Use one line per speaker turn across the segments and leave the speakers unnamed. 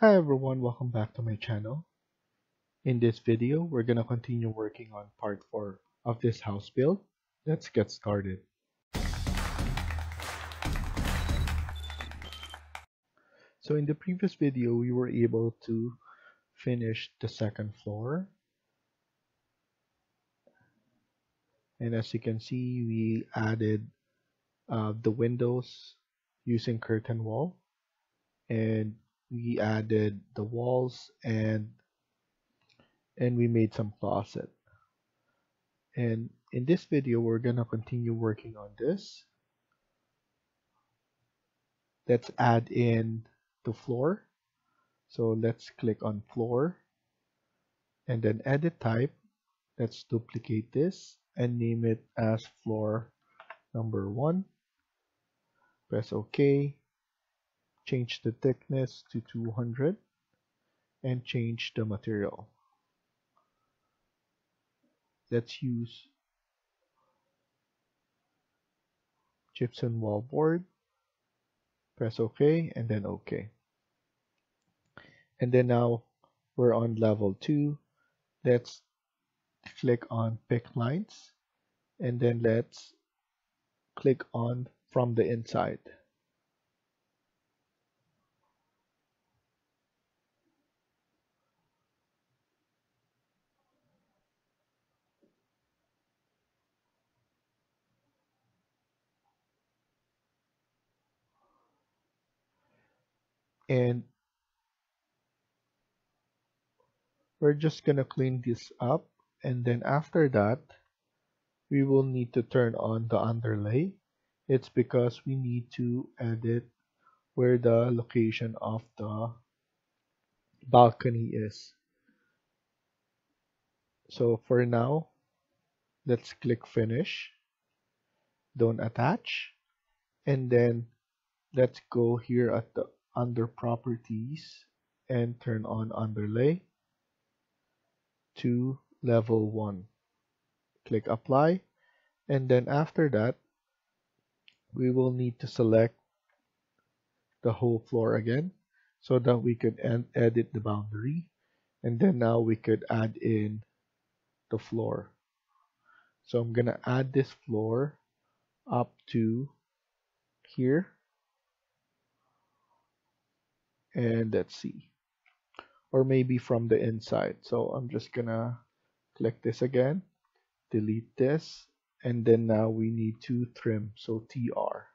Hi everyone, welcome back to my channel. In this video, we're gonna continue working on part 4 of this house build. Let's get started. So in the previous video, we were able to finish the second floor. And as you can see, we added uh, the windows using curtain wall and we added the walls and and we made some closet. And in this video we're gonna continue working on this. Let's add in the floor. So let's click on floor and then edit type. Let's duplicate this and name it as floor number one. Press ok change the thickness to 200 and change the material. Let's use gypsum wallboard press ok and then ok. And then now we're on level 2 let's click on pick lines and then let's click on from the inside and we're just gonna clean this up. And then after that we will need to turn on the underlay. It's because we need to edit where the location of the balcony is. So for now let's click finish. Don't attach. And then let's go here at the under properties and turn on underlay to level 1 click apply and then after that we will need to select the whole floor again so that we could edit the boundary and then now we could add in the floor. So I'm gonna add this floor up to here and let's see. Or maybe from the inside. So I'm just gonna click this again. Delete this. And then now we need to trim. So TR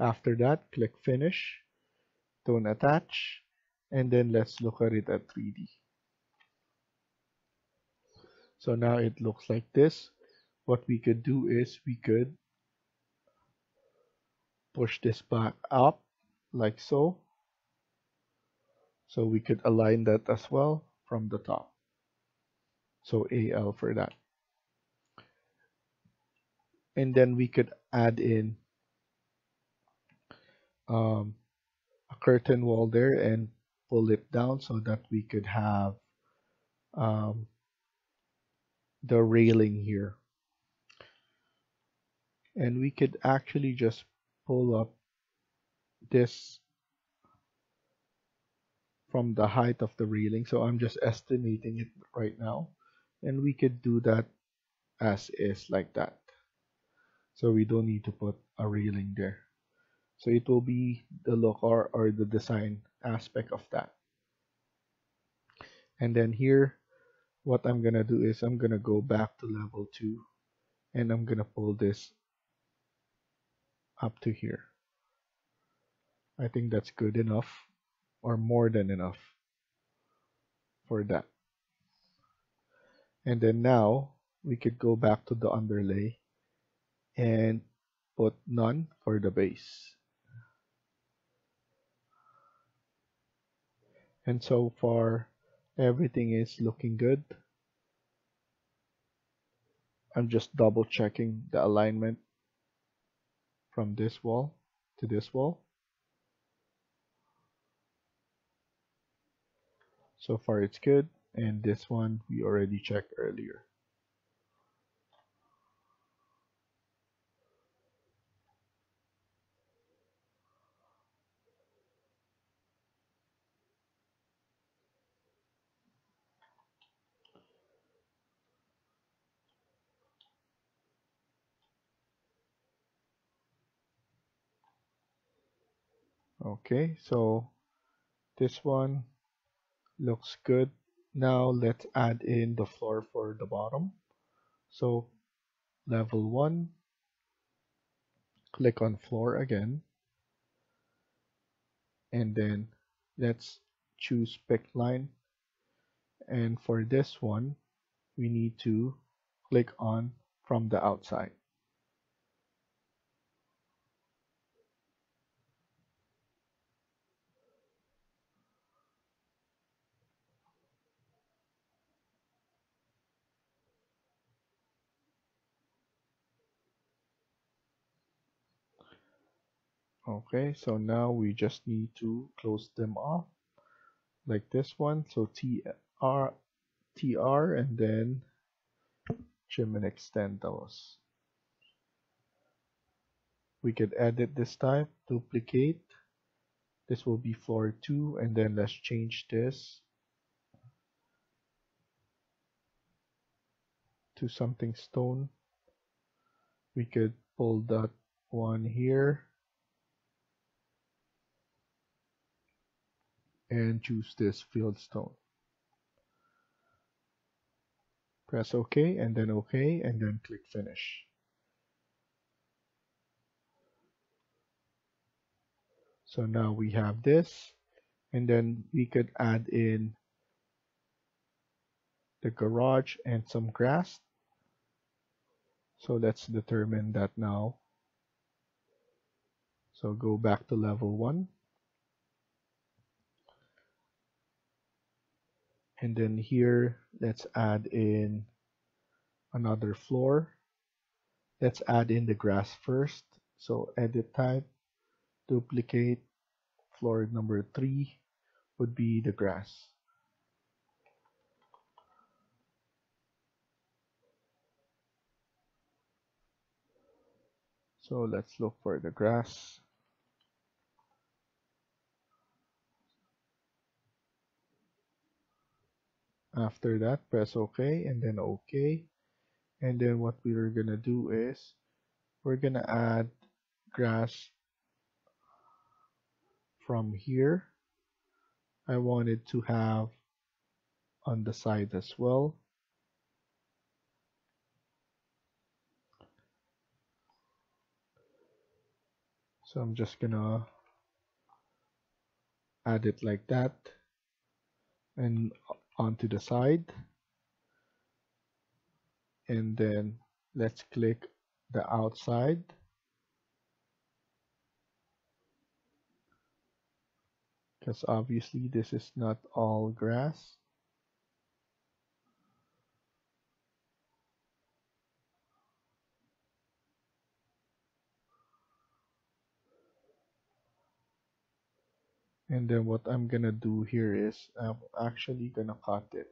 after that click finish. Don't attach. And then let's look at it at 3D so now it looks like this. What we could do is we could push this back up like so. So we could align that as well from the top. So AL for that. And then we could add in um, a curtain wall there and pull it down so that we could have um, the railing here. And we could actually just pull up this from the height of the railing. So I'm just estimating it right now. And we could do that as is like that. So we don't need to put a railing there. So it will be the look or, or the design aspect of that. And then here what I'm gonna do is I'm gonna go back to level 2 and I'm gonna pull this up to here. I think that's good enough or more than enough for that. And then now we could go back to the underlay and put none for the base. And so far everything is looking good. I'm just double checking the alignment from this wall to this wall. So far it's good and this one we already checked earlier. Okay, so this one looks good. Now let's add in the floor for the bottom. So level 1, click on floor again, and then let's choose pick line. And for this one, we need to click on from the outside. Okay, so now we just need to close them off like this one. So TR, TR and then trim and extend those. We could edit this type, duplicate. This will be floor 2 and then let's change this to something stone. We could pull that one here and choose this fieldstone. Press OK and then OK and then click Finish. So now we have this and then we could add in the garage and some grass. So let's determine that now. So go back to level 1 and then here let's add in another floor. Let's add in the grass first. So edit type duplicate. Floor number three would be the grass. So let's look for the grass after that press ok and then ok. And then what we're gonna do is we're gonna add grass from here. I wanted to have on the side as well. So I'm just gonna add it like that. And onto the side. And then let's click the outside. Because obviously this is not all grass and then what I'm gonna do here is I'm actually gonna cut it.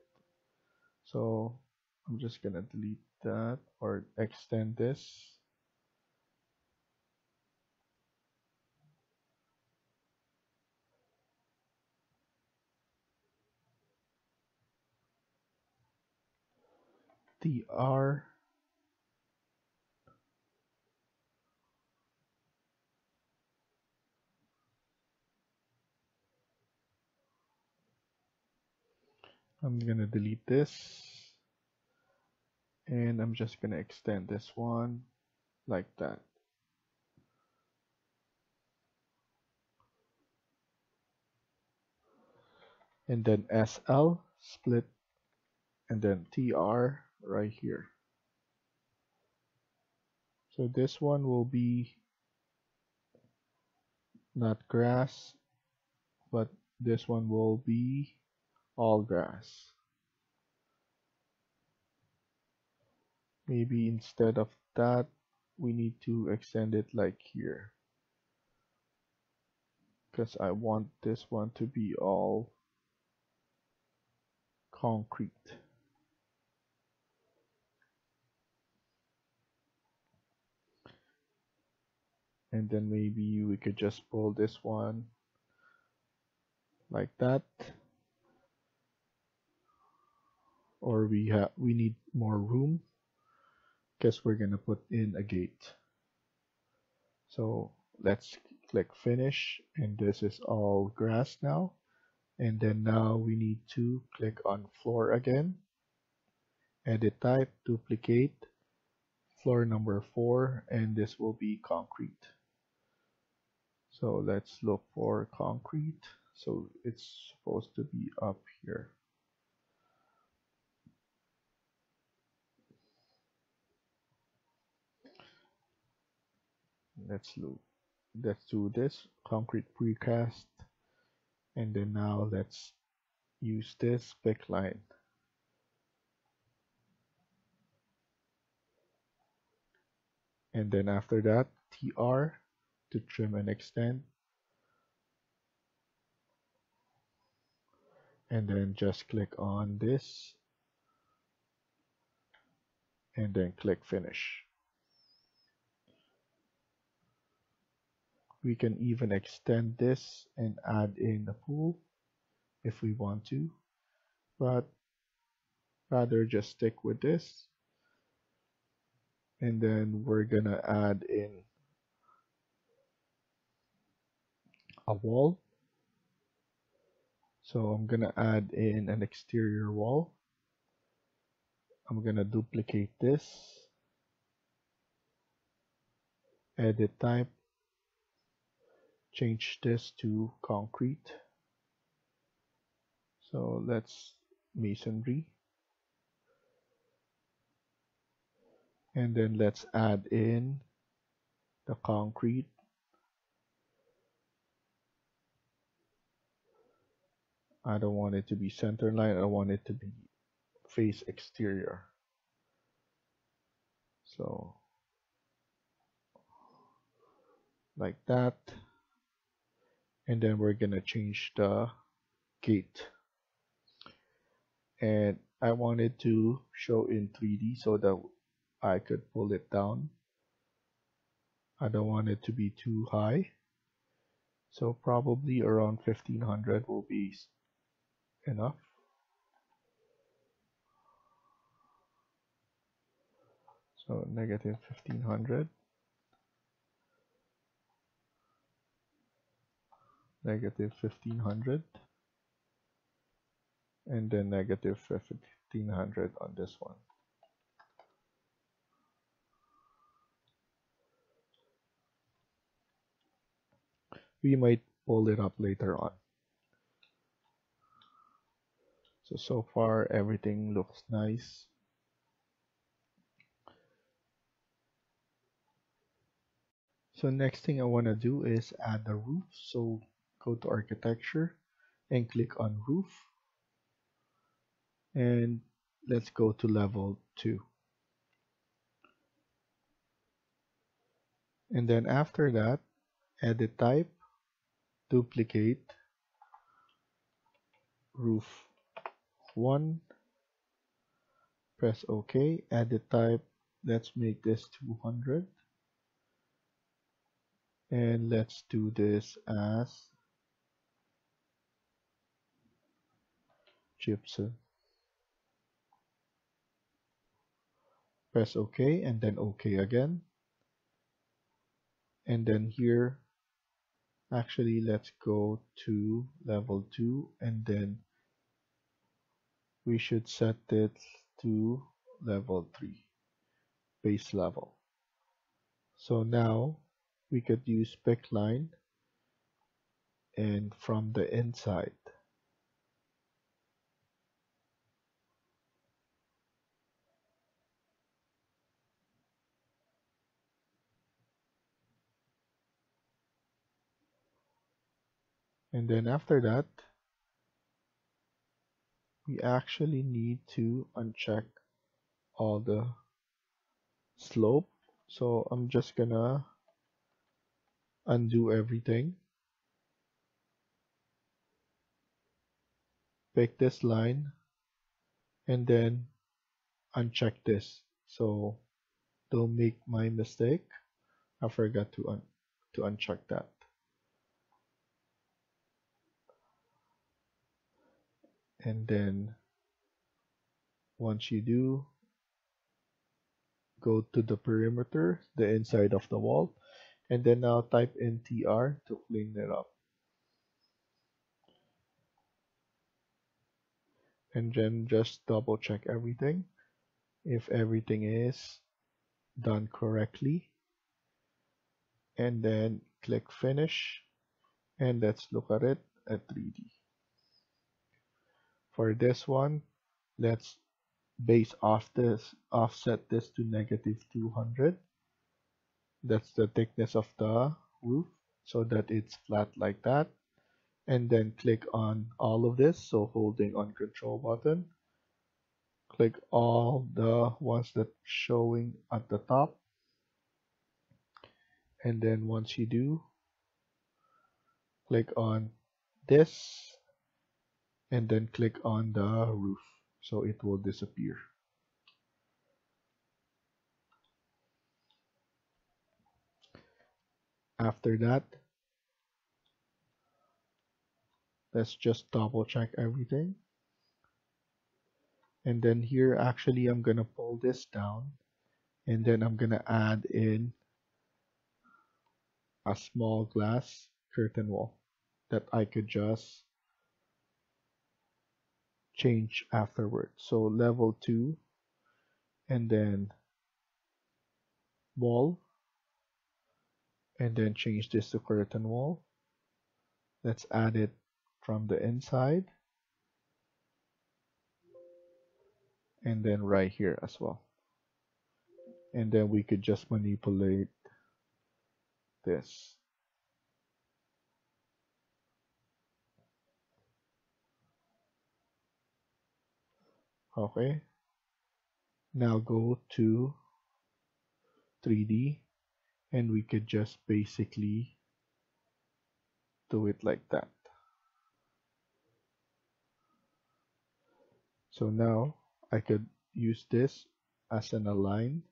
So I'm just gonna delete that or extend this. Tr I'm gonna delete this. And I'm just gonna extend this one like that. And then SL split and then TR right here. So this one will be not grass but this one will be all grass. Maybe instead of that, we need to extend it like here. Because I want this one to be all concrete. And then maybe we could just pull this one like that. Or we have we need more room guess we're gonna put in a gate. So let's click finish and this is all grass now. And then now we need to click on floor again. Edit type duplicate floor number four and this will be concrete. So let's look for concrete. So it's supposed to be up here let's look let's do this concrete precast. And then now let's use this pick line and then after that tr to trim and extend. And then just click on this. And then click finish we can even extend this and add in a pool if we want to but rather just stick with this. And then we're gonna add in a wall. So I'm gonna add in an exterior wall. I'm gonna duplicate this. Edit type change this to concrete. So let's masonry. And then let's add in the concrete. I don't want it to be center line I want it to be face exterior. So like that and then we're gonna change the gate. And I wanted to show in 3D so that I could pull it down. I don't want it to be too high. So probably around 1500 will be enough. So negative 1500 negative 1500 and then negative 1500 on this one. We might pull it up later on. So, so far everything looks nice. So next thing I want to do is add the roof. So go to architecture and click on roof. And let's go to level 2 and then after that edit type duplicate roof 1 press ok edit type let's make this 200 and let's do this as gypsum. Press OK and then OK again. And then here, actually, let's go to level 2 and then we should set it to level 3, base level. So now we could use pick line and from the inside and then after that we actually need to uncheck all the slope. So I'm just gonna undo everything. Pick this line and then uncheck this. So don't make my mistake. I forgot to un to uncheck that and then once you do go to the perimeter the inside of the wall and then now type in tr to clean it up. And then just double check everything. If everything is done correctly. And then click finish. And let's look at it at 3D for this one let's base off this offset this to negative 200 that's the thickness of the roof so that it's flat like that. And then click on all of this so holding on control button. Click all the ones that showing at the top. And then once you do click on this and then click on the roof. So it will disappear. After that let's just double check everything. And then here actually I'm gonna pull this down. And then I'm gonna add in a small glass curtain wall that I could just change afterward. So level 2 and then wall and then change this to curtain wall. Let's add it from the inside and then right here as well. And then we could just manipulate this okay. Now go to 3D and we could just basically do it like that. So now I could use this as an align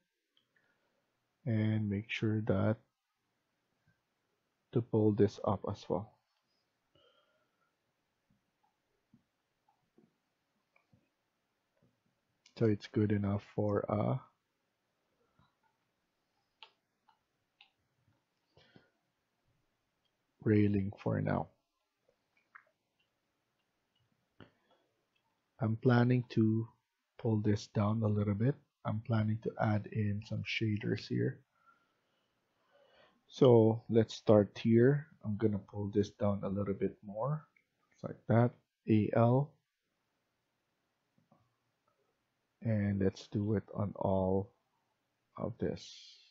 and make sure that to pull this up as well so it's good enough for a railing for now. I'm planning to pull this down a little bit. I'm planning to add in some shaders here. So let's start here. I'm gonna pull this down a little bit more. Like that. AL. And let's do it on all of this.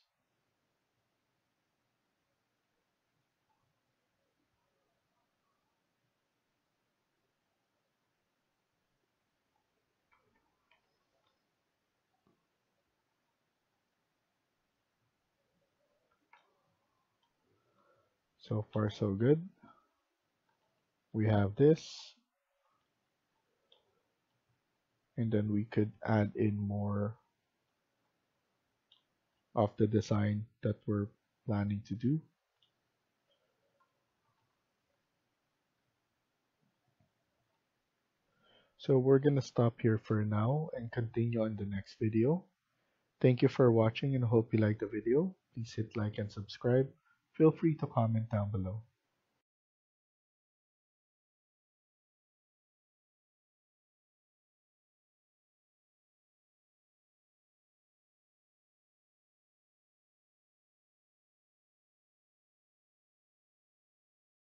So far so good. We have this. And then we could add in more of the design that we're planning to do. So we're going to stop here for now and continue on the next video. Thank you for watching and hope you liked the video. Please hit like and subscribe. Feel free to comment down below.